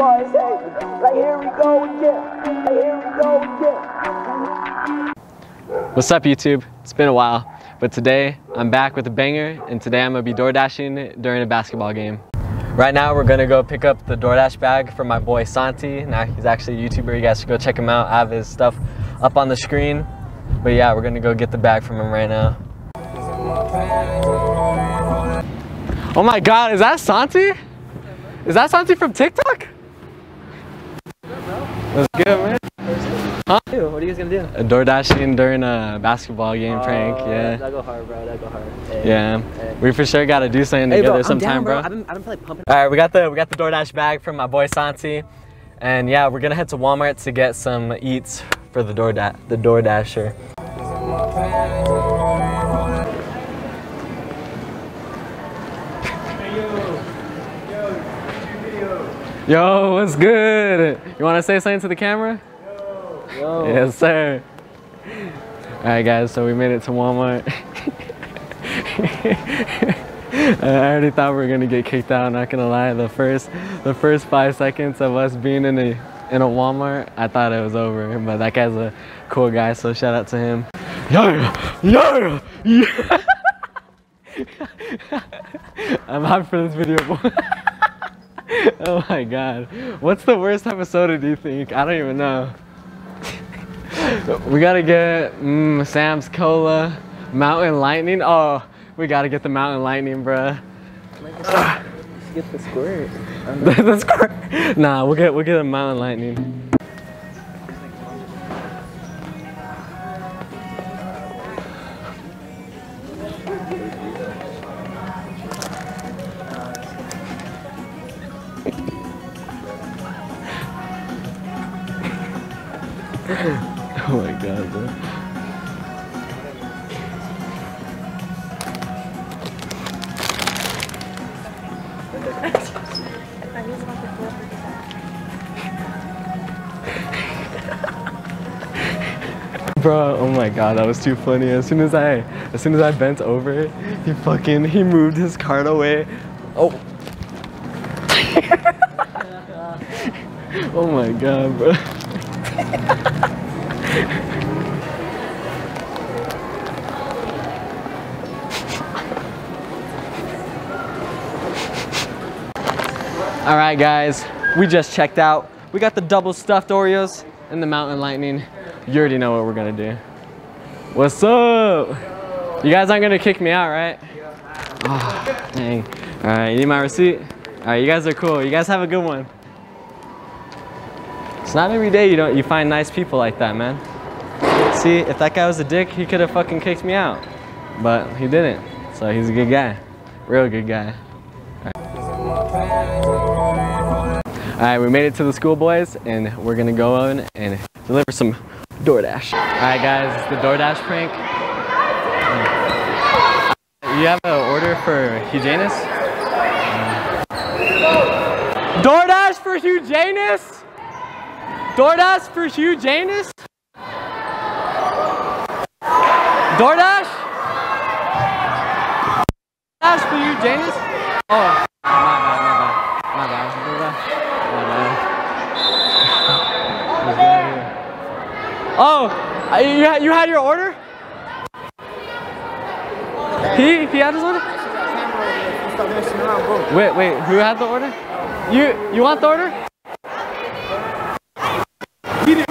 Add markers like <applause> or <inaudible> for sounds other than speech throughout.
Like here we go again. Like here we go again. What's up YouTube? It's been a while, but today I'm back with a banger and today I'm gonna be door dashing during a basketball game. Right now we're gonna go pick up the DoorDash bag from my boy Santi. Now he's actually a YouTuber, you guys should go check him out. I have his stuff up on the screen. But yeah, we're gonna go get the bag from him right now. Oh my god, is that Santi? Is that Santi from TikTok? What's good, man? Huh? What are you guys gonna do? A door dashing during a basketball game prank, Oh, yeah. That go hard, bro. That go hard. Hey. Yeah, Hey. we for sure gotta do something Hey, together bro, sometime, down, bro. I've been, I've been like pumping. All right, we got the we got the DoorDash bag from my boy Santi, and yeah, we're gonna head to Walmart to get some eats for the door da- the door dasher. Yo, what's good? You want to say something to the camera? Yo. Yes, sir. All right, guys. So we made it to Walmart. <laughs> I already thought we were gonna get kicked out. Not gonna lie. The first, the first five seconds of us being in a in a Walmart, I thought it was over. But that guy's a cool guy, so shout out to him. Yeah, yeah, <laughs> yeah. I'm hyped for this video. boy. <laughs> <laughs> oh my god. What's the worst type of soda do you think? I don't even know. <laughs> we gotta get mm, Sam's Cola, Mountain Lightning. Oh, we gotta get the Mountain Lightning, bruh. Get the squirt. <laughs> That's correct. Nah, we'll get we'll get a Mountain Lightning. <laughs> oh my god, bro. <laughs> Bro, oh my god, that was too funny. As soon as I as soon as I bent over, he fucking he moved his card away. Oh. <laughs> oh my god, bro. <laughs> All right, guys, we just checked out. We got the double stuffed Oreos and the Mountain Lightning. You already know what we're gonna do. What's up? You guys aren't gonna kick me out, right? Oh, dang. All right, you need my receipt? All right, you guys are cool. You guys have a good one. It's not every day you don't you find nice people like that, man. See, if that guy was a dick, he could have fucking kicked me out, but he didn't. So he's a good guy, real good guy. All right, we made it to the school, boys, and we're gonna go in and deliver some DoorDash. All right, guys, it's the DoorDash prank. You have an order for Hugh Janus? DoorDash for Hugh Janus? DoorDash for Hugh Janus? DoorDash? DoorDash for Hugh Janus? Oh. Oh, you had, you had your order? He he had his order? Wait, wait, who had the order? You you want the order? You,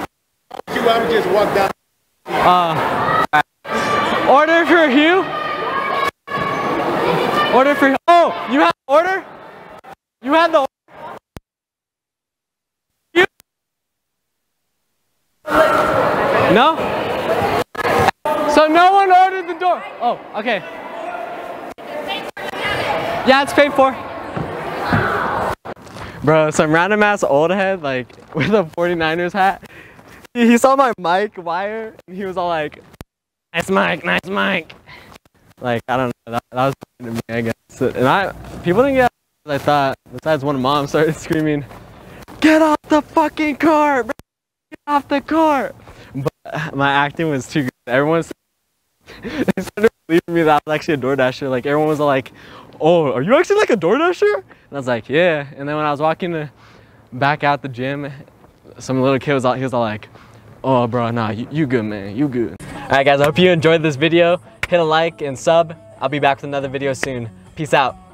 I just walked down. Uh, order for Hugh? Order for Oh, you had order? You had the order? You? No? So no one ordered the door. Oh, okay. Yeah, it's paid for. Bro, some random ass old head like <laughs> with a 49ers hat. He, saw my mic wire and he was all like, nice mic, nice mic. Like, I don't know, that, that was to me, I guess. And I, people didn't get as I thought, besides one mom <laughs> started screaming, get off the fucking car, bro. get off the car. But <laughs> my acting was too good. Everyone started believing me that I was actually a DoorDasher. Like everyone was like, "Oh, are you actually like a DoorDasher?" And I was like, "Yeah." And then when I was walking to back out the gym, some little kid was all, he was all like, oh bro, nah, you, you good man, you good. All right guys, I hope you enjoyed this video. Hit a like and sub. I'll be back with another video soon. Peace out.